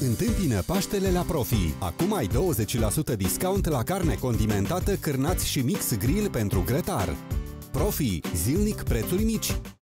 Întâmpină Paștele la Profi. Acum ai 20% discount la carne condimentată, cârnați și mix grill pentru grătar. Profi. Zilnic prețuri mici.